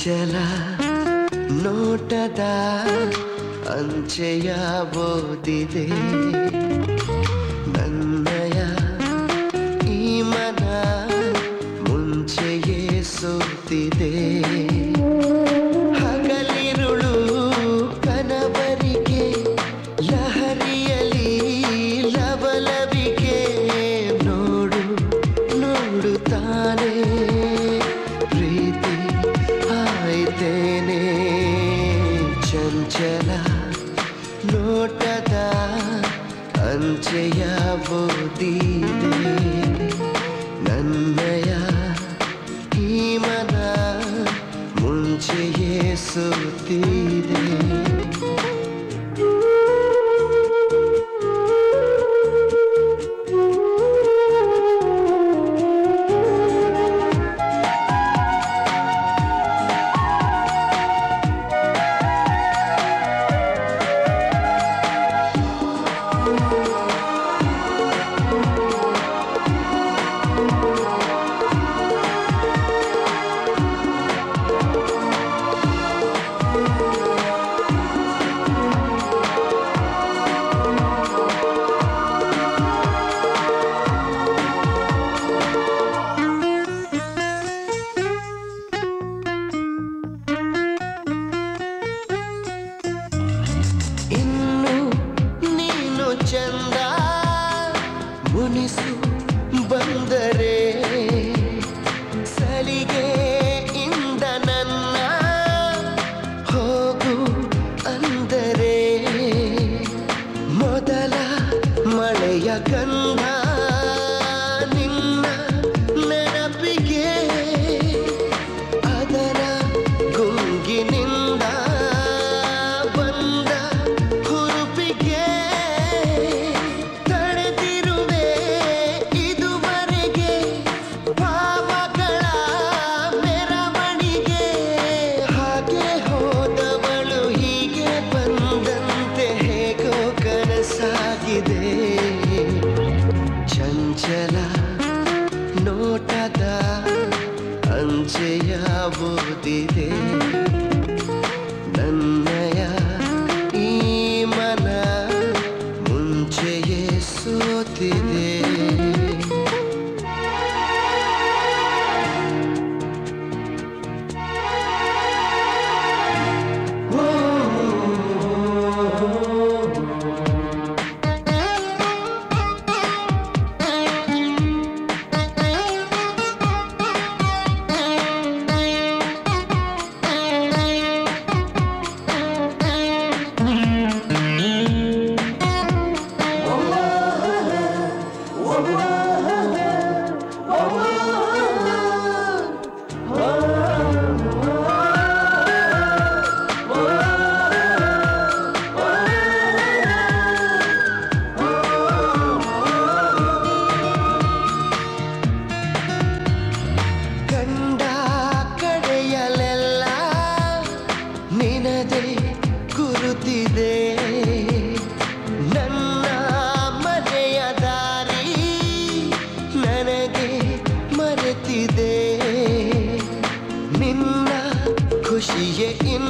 ಚಲ ನೋಟದ ಅಂಚೆಯ ಬೋದಿದೆ ನನ್ನಯ ಈ ಮನ ಮುಂಚೆಯೇ ಸೋತಿದೆ. ನೋಟದ ಅಂಚೆಯ ಬೋದಿದೆ ನನ್ನಯ ಈ ಮನ ಮುಂಚೆಯೇ ಸುತ್ತಿದೆ. ನೋಟದ ಅಂಚೆಯ ಓದಿದೆ खुशी ये इन